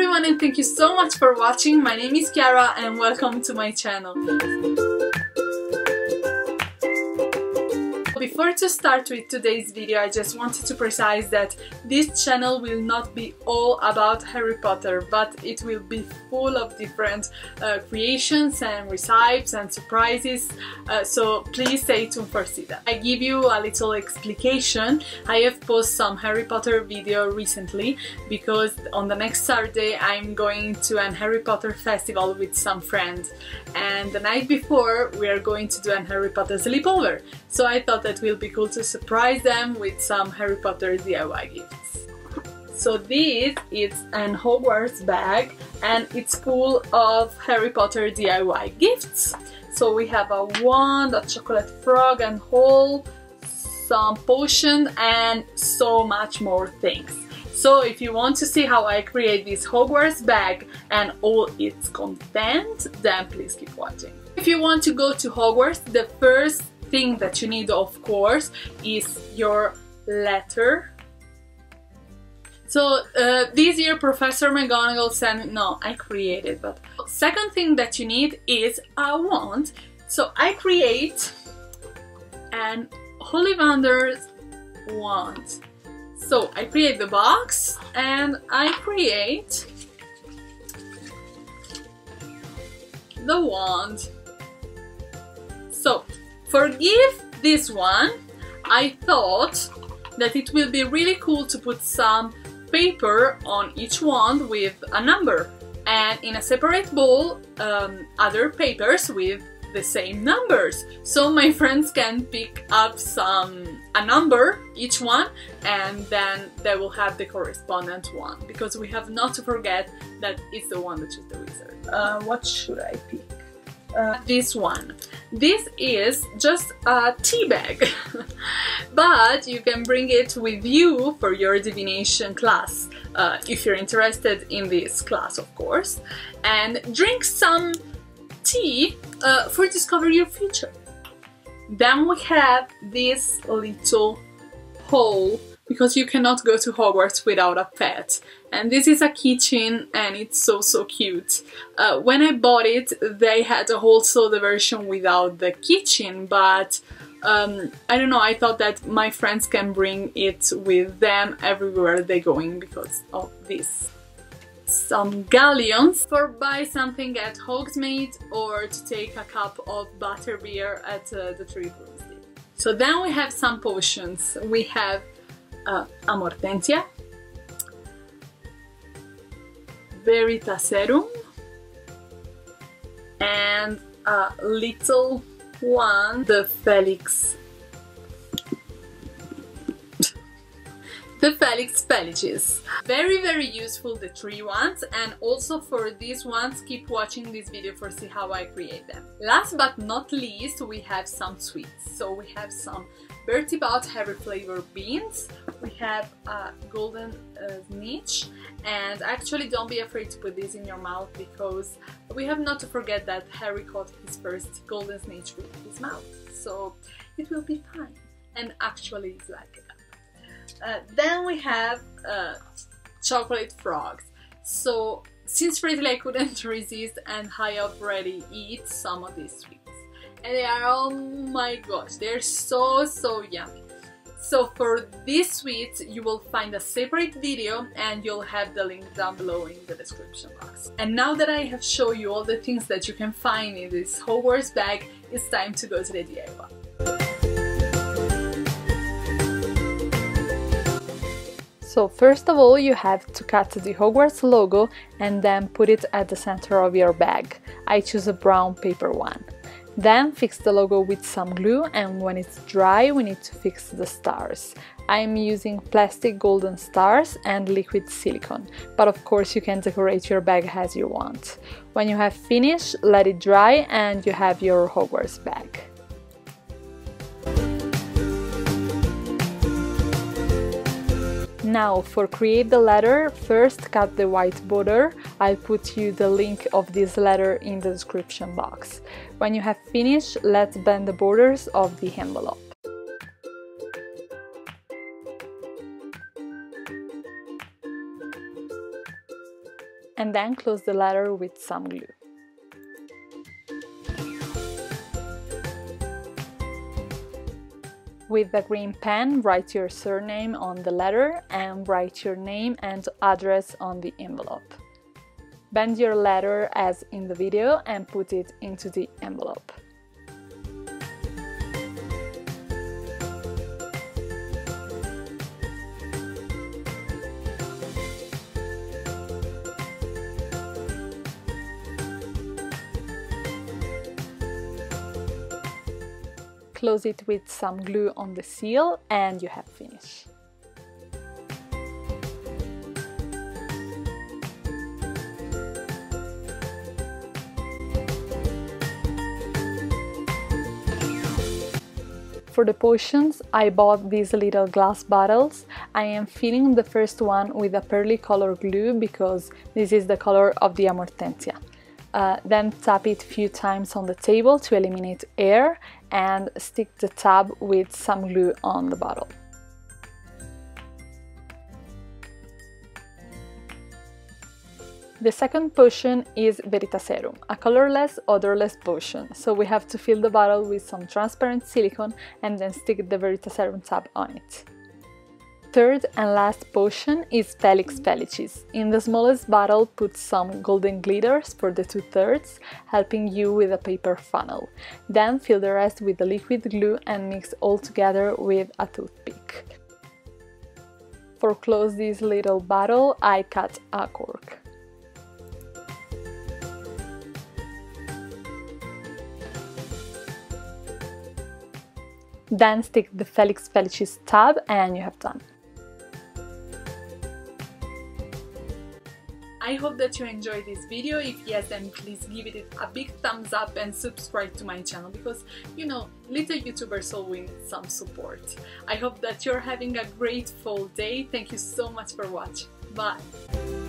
everyone and thank you so much for watching. My name is Chiara and welcome to my channel. Before to start with today's video, I just wanted to precise that this channel will not be all about Harry Potter, but it will be full of different uh, creations and recipes and surprises, uh, so please stay tuned for see that. I give you a little explication. I have posted some Harry Potter video recently because on the next Saturday I'm going to an Harry Potter festival with some friends and the night before we are going to do an Harry Potter sleepover. So I thought that that will be cool to surprise them with some Harry Potter DIY gifts. So this is an Hogwarts bag and it's full of Harry Potter DIY gifts. So we have a wand, a chocolate frog and hole, some potion and so much more things. So if you want to see how I create this Hogwarts bag and all its content, then please keep watching. If you want to go to Hogwarts, the first thing that you need of course is your letter so uh, this year Professor McGonagall said, no, I created, but second thing that you need is a wand. So I create an Ollivander's wand. So I create the box and I create the wand. So Forgive this one. I thought that it will be really cool to put some paper on each one with a number and in a separate bowl um, other papers with the same numbers. So my friends can pick up some a number each one and then they will have the correspondent one. Because we have not to forget that it's the one that is the wizard. Uh, what should I pick uh, this one. This is just a tea bag, but you can bring it with you for your divination class, uh, if you're interested in this class, of course, and drink some tea uh, for discover your future. Then we have this little hole because you cannot go to Hogwarts without a pet. And this is a keychain and it's so so cute. Uh, when I bought it they had also the version without the keychain but um, I don't know, I thought that my friends can bring it with them everywhere they're going because of this. Some galleons for buy something at Hogsmeade or to take a cup of butterbeer at uh, the Three Broomsticks. So then we have some potions. We have uh, Amortentia, Veritaserum, and a little one, the Felix the Felix Felicis. Very very useful the three ones and also for these ones keep watching this video for see how I create them. Last but not least we have some sweets. So we have some Bertie Bott's Every Flavor Beans, we have a golden uh, snitch and actually don't be afraid to put this in your mouth because we have not to forget that Harry caught his first golden snitch with his mouth so it will be fine and actually it's like. Uh, then we have uh, chocolate frogs. So since really I couldn't resist and I already eat some of these sweets and they are oh my gosh they're so so yummy. So for these sweets you will find a separate video and you'll have the link down below in the description box. And now that I have shown you all the things that you can find in this Hogwarts bag it's time to go to the DIY So first of all you have to cut the Hogwarts logo and then put it at the center of your bag. I choose a brown paper one. Then fix the logo with some glue and when it's dry we need to fix the stars. I am using plastic golden stars and liquid silicone, but of course you can decorate your bag as you want. When you have finished, let it dry and you have your Hogwarts bag. Now for create the letter, first cut the white border. I'll put you the link of this letter in the description box. When you have finished, let's bend the borders of the envelope. and then close the letter with some glue. With the green pen, write your surname on the letter and write your name and address on the envelope. Bend your letter as in the video and put it into the envelope. Close it with some glue on the seal and you have finished. For the potions, I bought these little glass bottles. I am filling the first one with a pearly color glue because this is the color of the Amortentia. Uh, then tap it few times on the table to eliminate air and stick the tab with some glue on the bottle. The second potion is Veritaserum, a colorless, odorless potion, so we have to fill the bottle with some transparent silicone and then stick the Veritaserum tab on it. Third and last potion is Felix Felicis. In the smallest bottle put some golden glitters for the two thirds, helping you with a paper funnel. Then fill the rest with the liquid glue and mix all together with a toothpick. For close this little bottle I cut a cork. Then stick the Felix Felicis tab and you have done. I hope that you enjoyed this video. If yes, then please give it a big thumbs up and subscribe to my channel because, you know, little YouTubers always need some support. I hope that you're having a great fall day. Thank you so much for watching. Bye!